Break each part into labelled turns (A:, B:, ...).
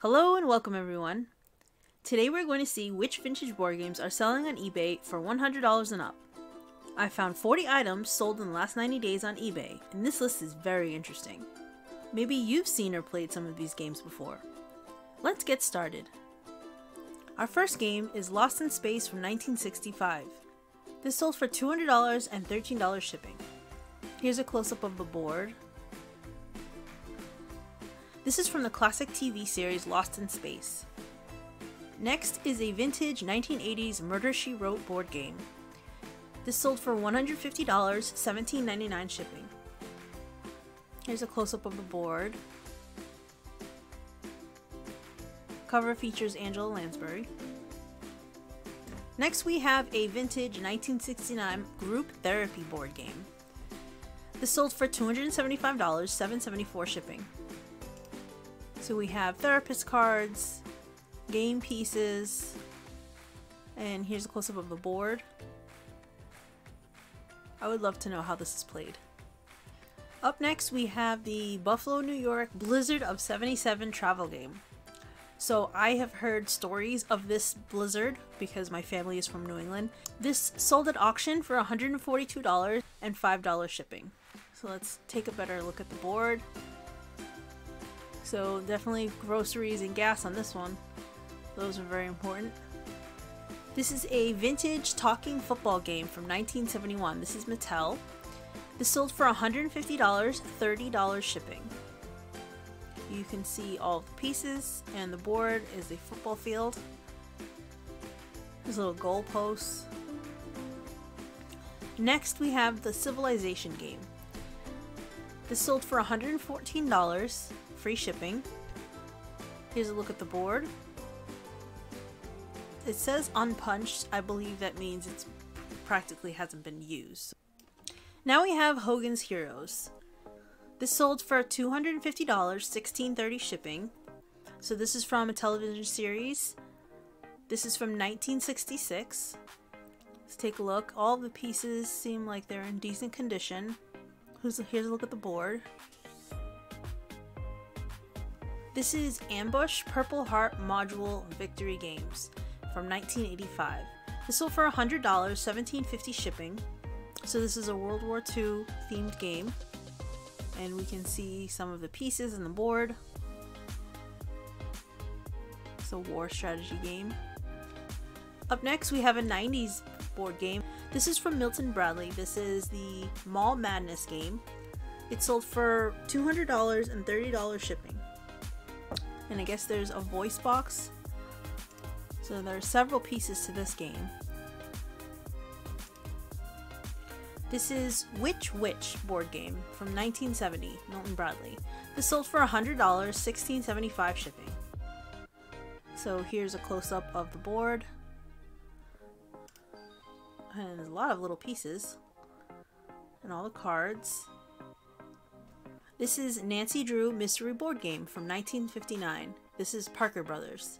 A: Hello and welcome everyone. Today we're going to see which vintage board games are selling on eBay for $100 and up. I found 40 items sold in the last 90 days on eBay, and this list is very interesting. Maybe you've seen or played some of these games before. Let's get started. Our first game is Lost in Space from 1965. This sold for $200 and $13 shipping. Here's a close-up of the board. This is from the classic TV series Lost in Space. Next is a vintage 1980s Murder She Wrote board game. This sold for $150, $17.99 shipping. Here's a close-up of the board. Cover features Angela Lansbury. Next we have a vintage 1969 group therapy board game. This sold for $275, 774 shipping. So we have therapist cards, game pieces, and here's a close-up of the board. I would love to know how this is played. Up next we have the Buffalo, New York Blizzard of 77 travel game. So I have heard stories of this blizzard because my family is from New England. This sold at auction for $142 and $5 shipping. So let's take a better look at the board. So definitely groceries and gas on this one. Those are very important. This is a vintage talking football game from 1971. This is Mattel. This sold for $150, $30 shipping. You can see all the pieces and the board is a football field. There's little goalposts. Next we have the Civilization game. This sold for $114, free shipping. Here's a look at the board. It says unpunched. I believe that means it's practically hasn't been used. Now we have Hogan's Heroes. This sold for $250, $16.30 shipping. So this is from a television series. This is from 1966. Let's take a look. All the pieces seem like they're in decent condition. Here's a look at the board. This is Ambush Purple Heart Module Victory Games from 1985. This sold for $100, $17.50 shipping. So this is a World War II themed game and we can see some of the pieces in the board. It's a war strategy game. Up next we have a 90s board game. This is from Milton Bradley. This is the Mall Madness game. It sold for $200 and $30 shipping. And I guess there's a voice box. So there are several pieces to this game. This is Which Witch board game from 1970, Milton Bradley. This sold for $100, $16.75 shipping. So here's a close-up of the board. And a lot of little pieces. And all the cards. This is Nancy Drew Mystery Board Game from 1959. This is Parker Brothers.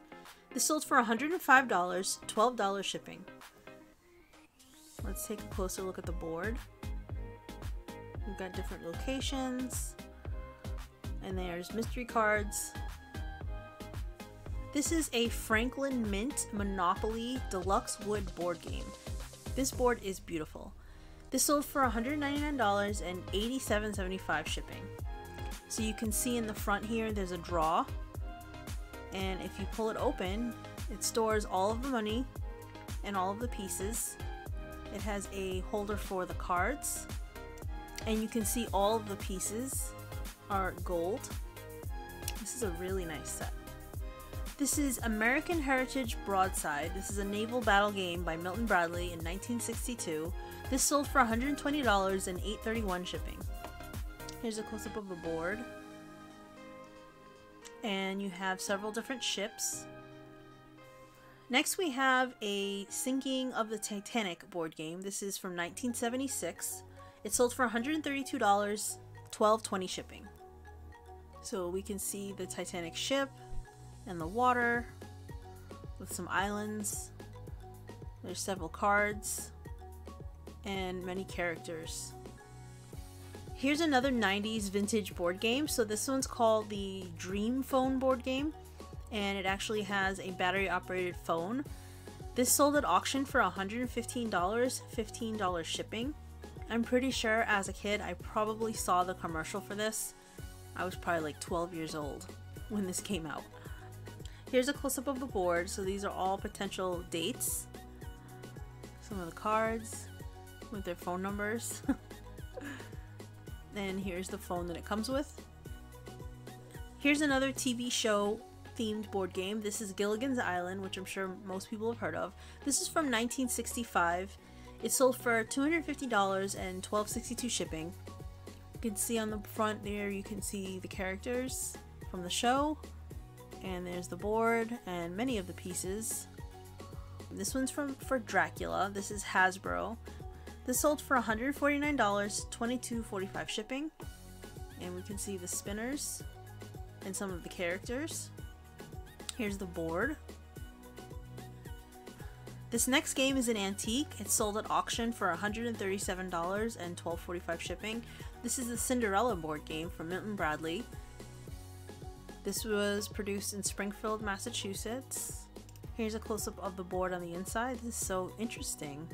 A: This sold for $105, $12 shipping. Let's take a closer look at the board. We've got different locations. And there's mystery cards. This is a Franklin Mint Monopoly Deluxe Wood board game. This board is beautiful. This sold for $199 and $87.75 shipping. So you can see in the front here there's a draw and if you pull it open it stores all of the money and all of the pieces it has a holder for the cards. And you can see all of the pieces are gold. This is a really nice set. This is American Heritage Broadside. This is a naval battle game by Milton Bradley in 1962. This sold for $120 and $8.31 shipping. Here's a close-up of the board. And you have several different ships. Next we have a Sinking of the Titanic board game. This is from 1976. It sold for $132, $12.20 shipping. So we can see the Titanic ship and the water with some islands. There's several cards and many characters. Here's another 90s vintage board game. So this one's called the Dream Phone board game. and it actually has a battery operated phone. This sold at auction for $115, $15 shipping. I'm pretty sure as a kid I probably saw the commercial for this. I was probably like 12 years old when this came out. Here's a close-up of the board. So these are all potential dates. Some of the cards with their phone numbers. and here's the phone that it comes with. Here's another TV show themed board game. This is Gilligan's Island, which I'm sure most people have heard of. This is from 1965. It sold for $250 and $12.62 shipping. You can see on the front there, you can see the characters from the show. And there's the board and many of the pieces. This one's from for Dracula. This is Hasbro. This sold for $149, $22.45 shipping. And we can see the spinners and some of the characters. Here's the board. This next game is an antique. It's sold at auction for $137 and $12.45 shipping. This is the Cinderella board game from Milton Bradley. This was produced in Springfield, Massachusetts. Here's a close-up of the board on the inside. This is so interesting.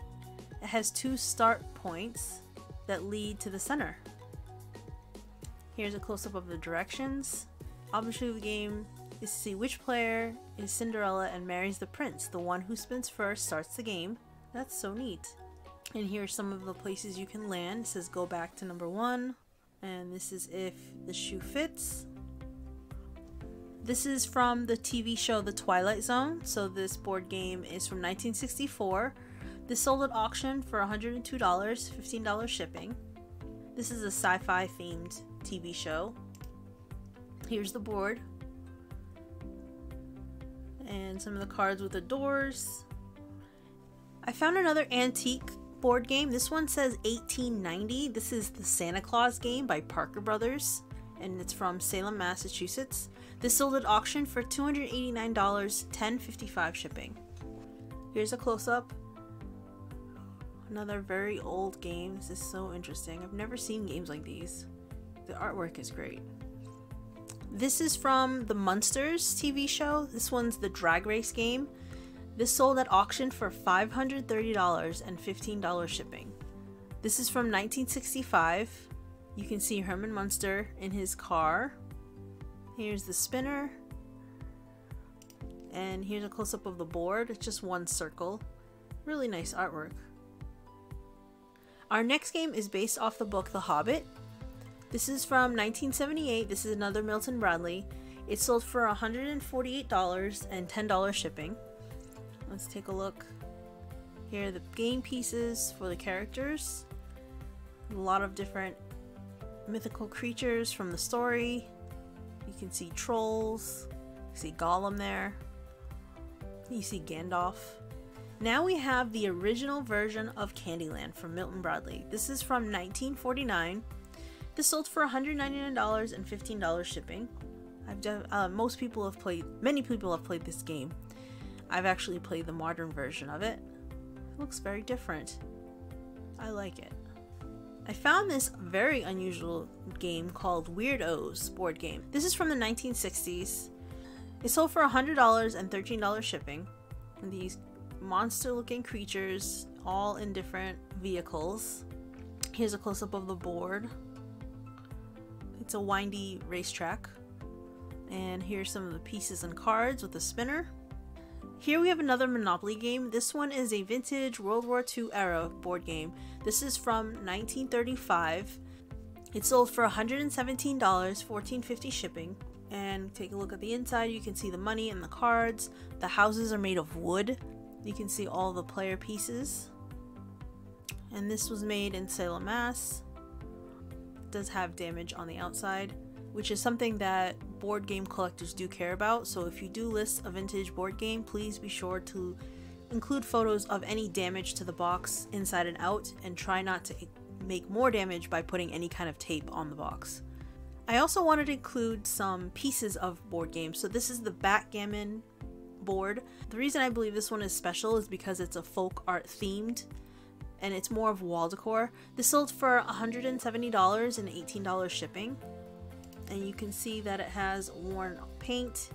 A: It has two start points that lead to the center. Here's a close-up of the directions. Obviously the game is to see which player is Cinderella and marries the prince. The one who spins first starts the game. That's so neat. And here are some of the places you can land. It says go back to number one. And this is if the shoe fits. This is from the TV show The Twilight Zone. So this board game is from 1964. This sold at auction for $102, $15 shipping. This is a sci-fi themed TV show. Here's the board and some of the cards with the doors. I found another antique board game. This one says 1890. This is the Santa Claus game by Parker Brothers, and it's from Salem, Massachusetts. This sold at auction for $289, $10.55 shipping. Here's a close up. Another very old game. This is so interesting. I've never seen games like these. The artwork is great. This is from the Munsters TV show. This one's the drag race game. This sold at auction for $530 and $15 shipping. This is from 1965. You can see Herman Munster in his car. Here's the spinner. And here's a close up of the board. It's just one circle. Really nice artwork. Our next game is based off the book The Hobbit. This is from 1978. This is another Milton Bradley. It sold for $148 and $10 shipping. Let's take a look. Here are the game pieces for the characters. A lot of different mythical creatures from the story. You can see trolls. You see Gollum there. You see Gandalf. Now we have the original version of Candyland from Milton Bradley. This is from 1949. This sold for $199 and $15 shipping. I've done, uh, most people have played, many people have played this game. I've actually played the modern version of it. It looks very different. I like it. I found this very unusual game called Weird-Ohs board game. This is from the 1960s. It sold for $100 and $13 shipping. And these monster looking creatures, all in different vehicles. Here's a close up of the board. It's a windy racetrack. And here's some of the pieces and cards with a spinner. Here we have another Monopoly game. This one is a vintage World War II era board game. This is from 1935. It sold for $117, $14.50 shipping. And take a look at the inside. You can see the money and the cards. The houses are made of wood. You can see all the player pieces. And this was made in Salem, Mass does have damage on the outside, which is something that board game collectors do care about. So if you do list a vintage board game, please be sure to include photos of any damage to the box inside and out and try not to make more damage by putting any kind of tape on the box. I also wanted to include some pieces of board games. So this is the Backgammon board. The reason I believe this one is special is because it's a folk art themed and it's more of wall decor. This sold for $170 and $18 shipping. And you can see that it has worn paint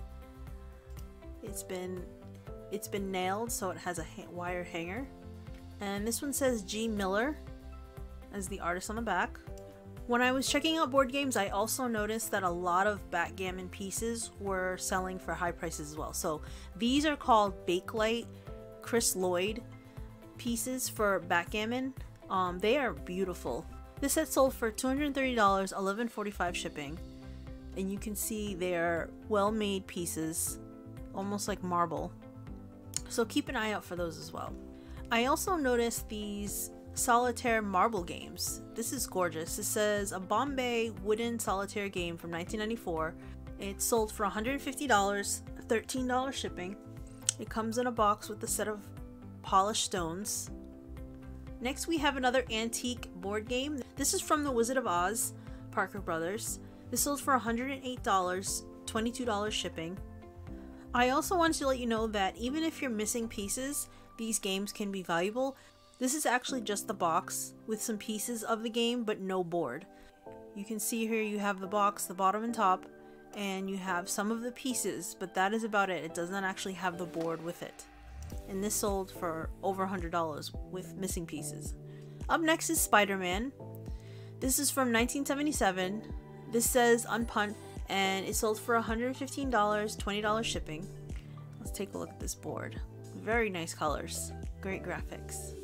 A: It's been it's been nailed, so it has a ha wire hanger. And this one says G Miller as the artist on the back. When I was checking out board games, I also noticed that a lot of backgammon pieces were selling for high prices as well. So these are called Bakelite Chris Lloyd pieces for backgammon. Um, they are beautiful. This set sold for $230, $11.45 shipping. And you can see they're well-made pieces, almost like marble. So keep an eye out for those as well. I also noticed these solitaire marble games. This is gorgeous. It says a Bombay wooden solitaire game from 1994. It sold for $150, $13 shipping. It comes in a box with a set of polished stones. Next, we have another antique board game. This is from The Wizard of Oz, Parker Brothers. This sold for $108, $22 shipping. I also want to let you know that even if you're missing pieces, these games can be valuable. This is actually just the box with some pieces of the game but no board. You can see here you have the box, the bottom and top, and you have some of the pieces, but that is about it. It does not actually have the board with it. And this sold for over $100 with missing pieces. Up next is Spider-Man. This is from 1977. This says unpunched and it sold for $115, $20 shipping. Let's take a look at this board. Very nice colors, great graphics.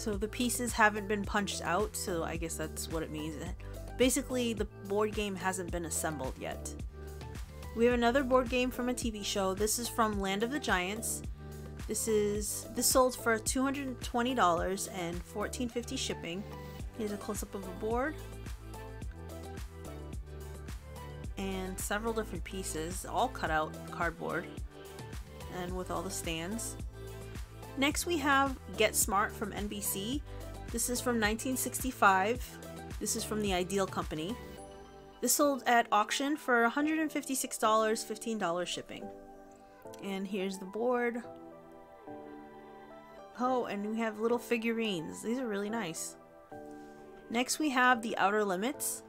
A: So the pieces haven't been punched out, so I guess that's what it means. Basically, the board game hasn't been assembled yet. We have another board game from a TV show. This is from Land of the Giants. This is this sold for $220 and $14.50 shipping. Here's a close-up of the board. And several different pieces, all cut out cardboard and with all the stands. Next we have Get Smart from NBC. This is from 1965. This is from the Ideal Company. This sold at auction for $156, $15 shipping. And here's the board. Oh, and we have little figurines. These are really nice. Next we have The Outer Limits.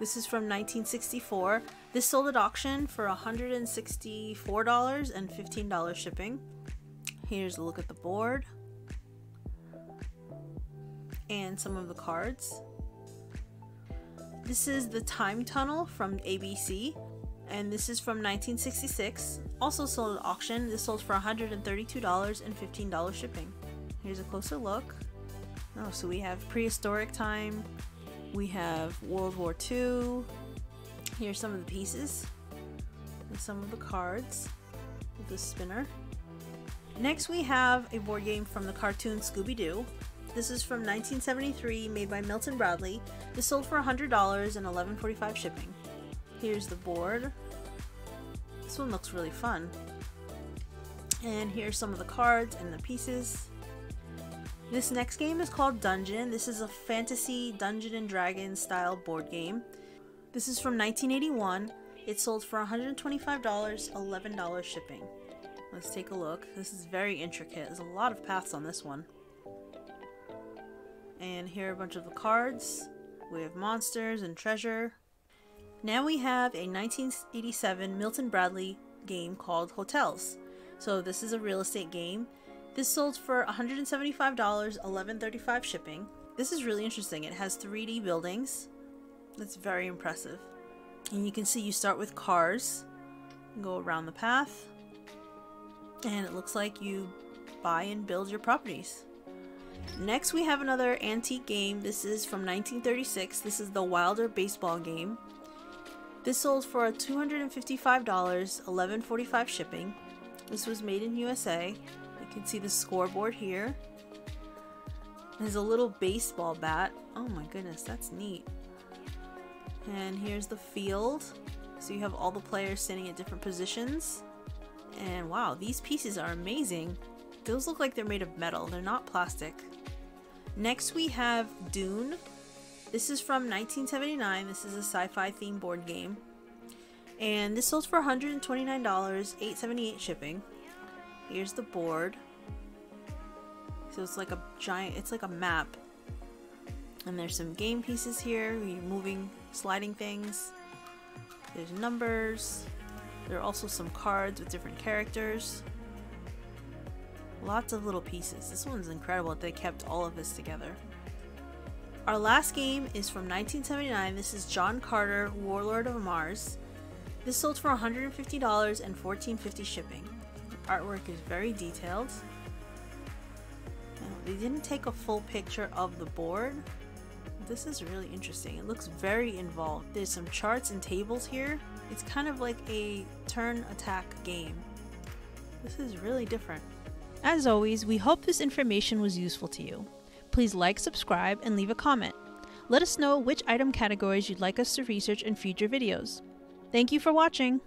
A: This is from 1964. This sold at auction for $164 and $15 shipping. Here's a look at the board and some of the cards. This is the Time Tunnel from ABC, and this is from 1966. Also sold at auction. This sold for $132 and $15 shipping. Here's a closer look. Oh, so we have prehistoric time, we have World War II. Here's some of the pieces and some of the cards with the spinner. Next we have a board game from the cartoon Scooby-Doo. This is from 1973, made by Milton Bradley. This sold for $100 and $11.45 shipping. Here's the board. This one looks really fun. And here's some of the cards and the pieces. This next game is called Dungeon. This is a fantasy Dungeon and Dragon style board game. This is from 1981. It sold for $125, $11 shipping. Let's take a look. This is very intricate. There's a lot of paths on this one. And here are a bunch of the cards. We have monsters and treasure. Now we have a 1987 Milton Bradley game called Hotels. So this is a real estate game. This sold for $175, $11.35 shipping. This is really interesting. It has 3D buildings. That's very impressive. And you can see you start with cars, go around the path, and it looks like you buy and build your properties. Next we have another antique game. This is from 1936. This is the Wilder baseball game. This sold for $255, $11.45 shipping. This was made in USA. You can see the scoreboard here. There's a little baseball bat. Oh my goodness, that's neat. And here's the field. So you have all the players standing at different positions. And wow, these pieces are amazing. Those look like they're made of metal, they're not plastic. Next we have Dune. This is from 1979. This is a sci-fi themed board game. And this sold for $129, $8.78 shipping. Here's the board. So it's like a giant, it's like a map. And there's some game pieces here. You're moving, sliding things. There's numbers. There are also some cards with different characters. Lots of little pieces. This one's incredible that they kept all of this together. Our last game is from 1979. This is John Carter, Warlord of Mars. This sold for $150 and $14.50 shipping. The artwork is very detailed. They didn't take a full picture of the board. This is really interesting. It looks very involved. There's some charts and tables here. It's kind of like a turn attack game. This is really different. As always, we hope this information was useful to you. Please like, subscribe, and leave a comment. Let us know which item categories you'd like us to research in future videos. Thank you for watching!